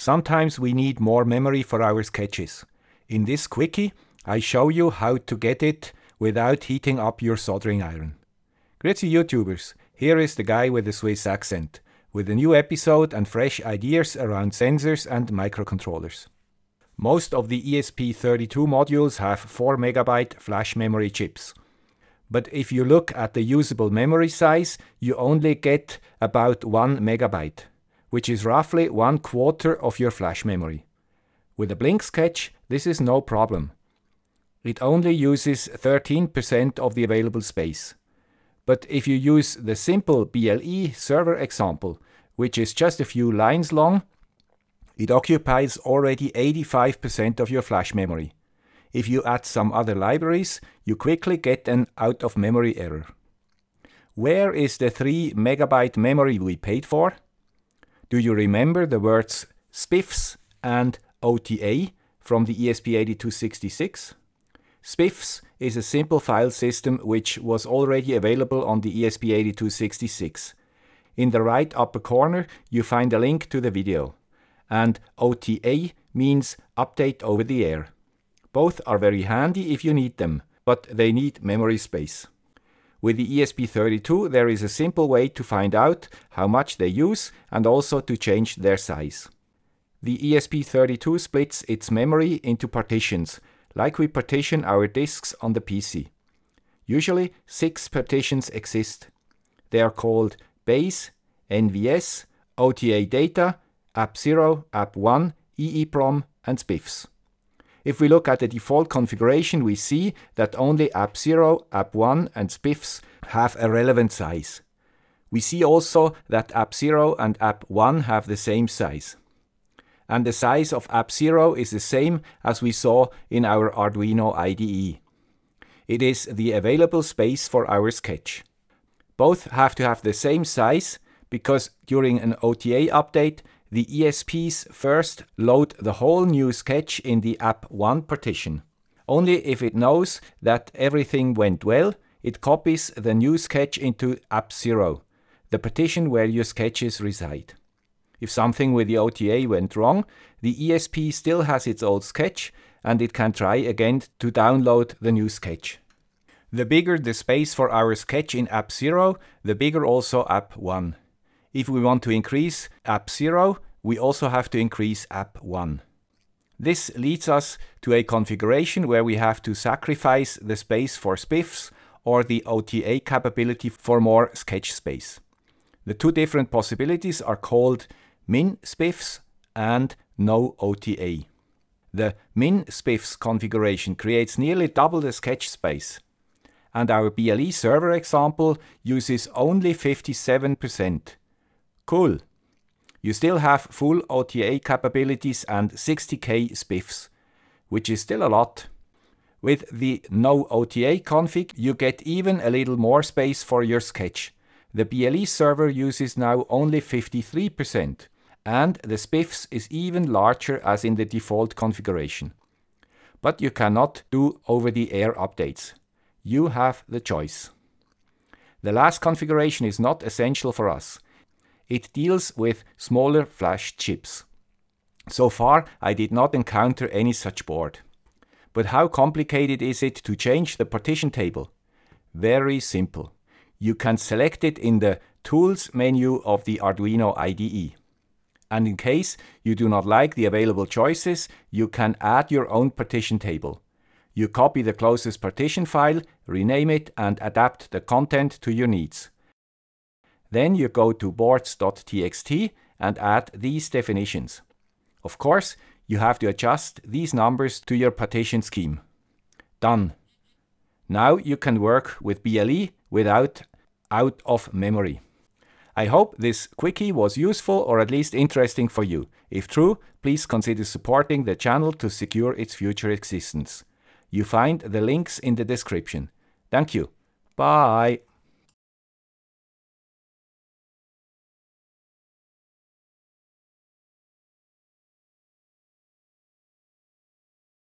Sometimes we need more memory for our sketches. In this quickie, I show you how to get it without heating up your soldering iron. Grüezi YouTubers, here is the guy with the Swiss accent, with a new episode and fresh ideas around sensors and microcontrollers. Most of the ESP32 modules have 4MB flash memory chips. But if you look at the usable memory size, you only get about 1 megabyte, which is roughly one quarter of your flash memory. With a Blink sketch, this is no problem. It only uses 13% of the available space. But if you use the simple BLE server example, which is just a few lines long, it occupies already 85% of your flash memory. If you add some other libraries, you quickly get an out-of-memory error. Where is the 3 megabyte memory we paid for? Do you remember the words SPIFFS and OTA from the ESP8266? SPIFFS is a simple file system which was already available on the ESP8266. In the right upper corner you find a link to the video and OTA means update over the air. Both are very handy if you need them, but they need memory space. With the ESP32 there is a simple way to find out how much they use and also to change their size. The ESP32 splits its memory into partitions, like we partition our disks on the PC. Usually six partitions exist. They are called base, NVS, OTA data, app0, app1, EEPROM and SPIFFS. If we look at the default configuration, we see that only app0, app1 and SPIFFS have a relevant size. We see also that app0 and app1 have the same size. And the size of app0 is the same as we saw in our Arduino IDE. It is the available space for our sketch. Both have to have the same size because during an OTA update the ESPs first load the whole new sketch in the app1 partition. Only if it knows that everything went well, it copies the new sketch into app0, the partition where your sketches reside. If something with the OTA went wrong, the ESP still has its old sketch and it can try again to download the new sketch. The bigger the space for our sketch in app0, the bigger also app1. If we want to increase app0, we also have to increase app1. This leads us to a configuration where we have to sacrifice the space for SPIFFS or the OTA capability for more sketch space. The two different possibilities are called min SPIFFS and no OTA. The min SPIFFS configuration creates nearly double the sketch space, and our BLE server example uses only 57%. Cool. You still have full OTA capabilities and 60k spiffs, which is still a lot. With the no OTA config, you get even a little more space for your sketch. The BLE server uses now only 53%, and the spiffs is even larger as in the default configuration. But you cannot do over-the-air updates. You have the choice. The last configuration is not essential for us. It deals with smaller flash chips. So far, I did not encounter any such board. But how complicated is it to change the partition table? Very simple. You can select it in the Tools menu of the Arduino IDE. And in case you do not like the available choices, you can add your own partition table. You copy the closest partition file, rename it and adapt the content to your needs. Then you go to boards.txt and add these definitions. Of course, you have to adjust these numbers to your partition scheme. Done. Now you can work with BLE without out of memory. I hope this quickie was useful or at least interesting for you. If true, please consider supporting the channel to secure its future existence. You find the links in the description. Thank you. Bye.